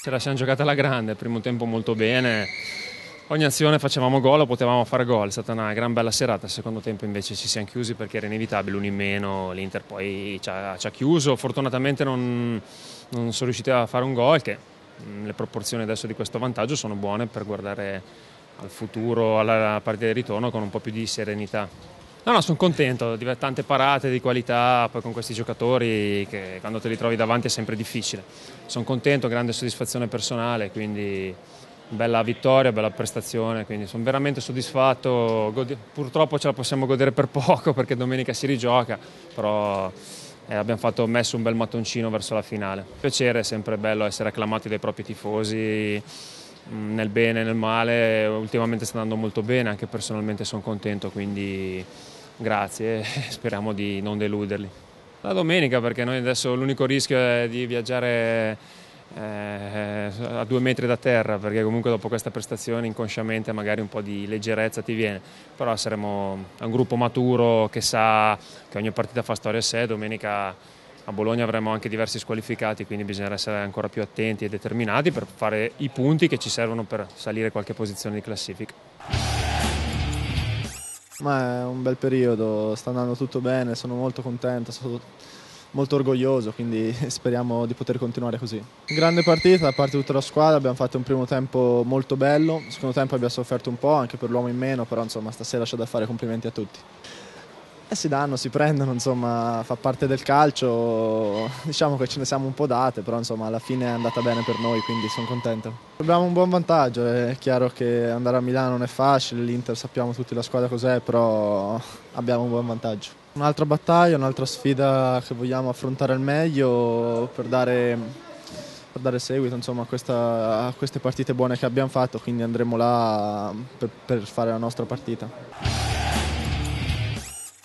Ce la siamo giocata alla grande, primo tempo molto bene, ogni azione facevamo gol o potevamo fare gol, è stata una gran bella serata, il secondo tempo invece ci siamo chiusi perché era inevitabile, uno in meno, l'Inter poi ci ha, ci ha chiuso, fortunatamente non, non sono riusciti a fare un gol che mm, le proporzioni adesso di questo vantaggio sono buone per guardare al futuro, alla partita di ritorno con un po' più di serenità. No, no, sono contento, tante parate di qualità, poi con questi giocatori che quando te li trovi davanti è sempre difficile. Sono contento, grande soddisfazione personale, quindi bella vittoria, bella prestazione, quindi sono veramente soddisfatto. Purtroppo ce la possiamo godere per poco perché domenica si rigioca, però eh, abbiamo fatto, messo un bel mattoncino verso la finale. Piacere, è sempre bello essere acclamati dai propri tifosi nel bene e nel male, ultimamente sta andando molto bene, anche personalmente sono contento, quindi grazie speriamo di non deluderli. La domenica perché noi adesso l'unico rischio è di viaggiare eh, a due metri da terra perché comunque dopo questa prestazione inconsciamente magari un po' di leggerezza ti viene, però saremo un gruppo maturo che sa che ogni partita fa storia a sé, domenica a Bologna avremo anche diversi squalificati, quindi bisognerà essere ancora più attenti e determinati per fare i punti che ci servono per salire qualche posizione di classifica. Ma è un bel periodo, sta andando tutto bene, sono molto contento, sono molto orgoglioso, quindi speriamo di poter continuare così. Grande partita da parte di tutta la squadra, abbiamo fatto un primo tempo molto bello, il secondo tempo abbiamo sofferto un po' anche per l'uomo in meno, però insomma stasera c'è da fare complimenti a tutti. Eh, si danno, si prendono, insomma, fa parte del calcio, diciamo che ce ne siamo un po' date, però insomma alla fine è andata bene per noi, quindi sono contento. Abbiamo un buon vantaggio, è chiaro che andare a Milano non è facile, l'Inter sappiamo tutti la squadra cos'è, però abbiamo un buon vantaggio. Un'altra battaglia, un'altra sfida che vogliamo affrontare al meglio per dare, per dare seguito insomma, a, questa, a, queste partite buone che abbiamo fatto, quindi andremo là per, per fare la nostra partita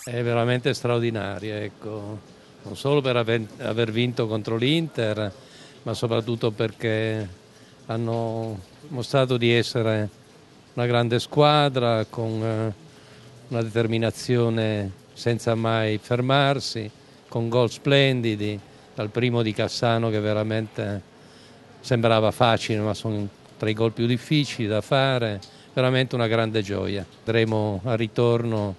è veramente straordinaria, ecco. non solo per aver vinto contro l'Inter, ma soprattutto perché hanno mostrato di essere una grande squadra con eh, una determinazione senza mai fermarsi, con gol splendidi, dal primo di Cassano che veramente sembrava facile, ma sono tra i gol più difficili da fare, veramente una grande gioia. Andremo a ritorno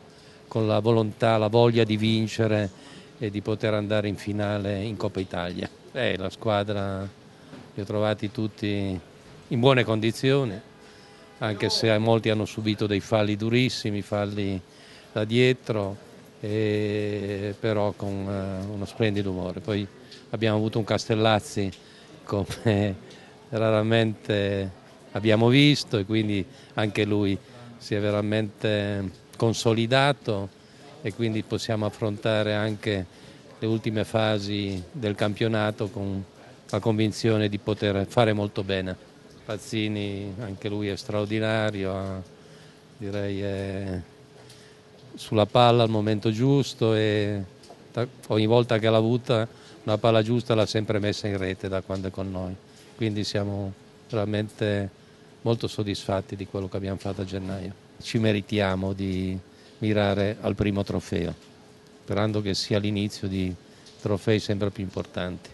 con la volontà, la voglia di vincere e di poter andare in finale in Coppa Italia. Eh, la squadra li ho trovati tutti in buone condizioni, anche se molti hanno subito dei falli durissimi, falli da dietro, però con uh, uno splendido umore. Poi abbiamo avuto un Castellazzi come raramente abbiamo visto e quindi anche lui si è veramente consolidato e quindi possiamo affrontare anche le ultime fasi del campionato con la convinzione di poter fare molto bene. Pazzini, anche lui è straordinario, direi è sulla palla al momento giusto e ogni volta che l'ha avuta una palla giusta l'ha sempre messa in rete da quando è con noi. Quindi siamo veramente molto soddisfatti di quello che abbiamo fatto a gennaio ci meritiamo di mirare al primo trofeo, sperando che sia l'inizio di trofei sempre più importanti.